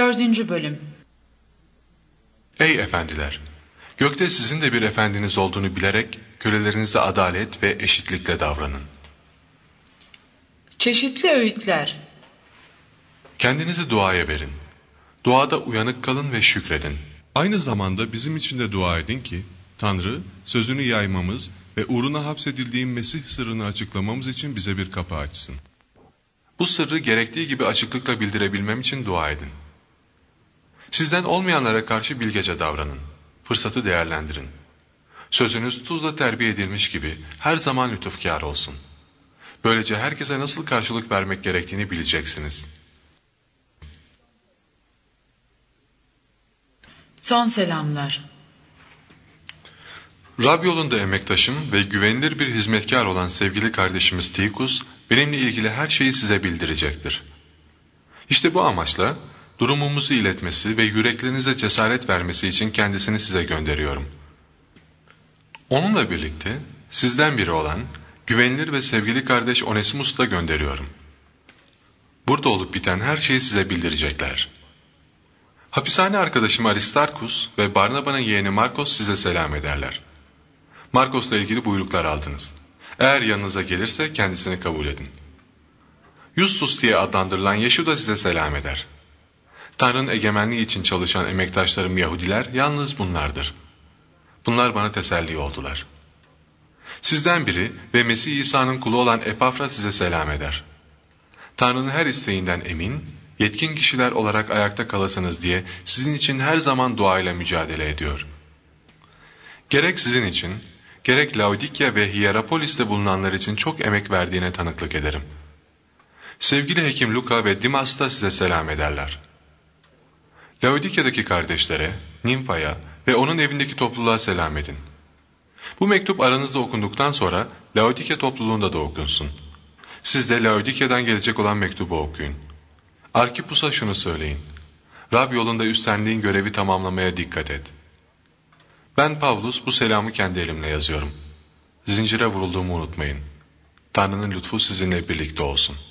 Dördüncü bölüm. Ey efendiler! Gökte sizin de bir efendiniz olduğunu bilerek kölelerinize adalet ve eşitlikle davranın. Çeşitli öğütler. Kendinizi duaya verin. Duada uyanık kalın ve şükredin. Aynı zamanda bizim için de dua edin ki Tanrı sözünü yaymamız ve uğruna hapsedildiğim Mesih sırrını açıklamamız için bize bir kapı açsın. Bu sırrı gerektiği gibi açıklıkla bildirebilmem için dua edin. Sizden olmayanlara karşı bilgece davranın. Fırsatı değerlendirin. Sözünüz tuzla terbiye edilmiş gibi her zaman lütufkar olsun. Böylece herkese nasıl karşılık vermek gerektiğini bileceksiniz. Son selamlar. Rab yolunda emektaşım ve güvenilir bir hizmetkar olan sevgili kardeşimiz Tikus, benimle ilgili her şeyi size bildirecektir. İşte bu amaçla durumumuzu iletmesi ve yüreklerinize cesaret vermesi için kendisini size gönderiyorum. Onunla birlikte sizden biri olan güvenilir ve sevgili kardeş Onesimus'u da gönderiyorum. Burada olup biten her şeyi size bildirecekler. Hapishane arkadaşım Aristarkus ve Barnaba'nın yeğeni Markos size selam ederler. Markos'la ilgili buyruklar aldınız. Eğer yanınıza gelirse kendisini kabul edin. Justus diye adlandırılan Yeşu da size selam eder. Tanrı'nın egemenliği için çalışan emektaşlarım Yahudiler yalnız bunlardır. Bunlar bana teselli oldular. Sizden biri ve Mesih İsa'nın kulu olan Epafra size selam eder. Tanrı'nın her isteğinden emin, yetkin kişiler olarak ayakta kalasınız diye sizin için her zaman duayla mücadele ediyor. Gerek sizin için, gerek Laodikya ve Hierapolis'te bulunanlar için çok emek verdiğine tanıklık ederim. Sevgili hekim Luka ve Dimas da size selam ederler. Laodikya'daki kardeşlere, Nimfa'ya ve onun evindeki topluluğa selam edin. Bu mektup aranızda okunduktan sonra Laodikya topluluğunda da okunsun. Siz de Laodikya'dan gelecek olan mektubu okuyun. Arkipus'a şunu söyleyin. Rab yolunda üstlendiğin görevi tamamlamaya dikkat et. Ben Pavlus bu selamı kendi elimle yazıyorum. Zincire vurulduğumu unutmayın. Tanrı'nın lütfu sizinle birlikte olsun.''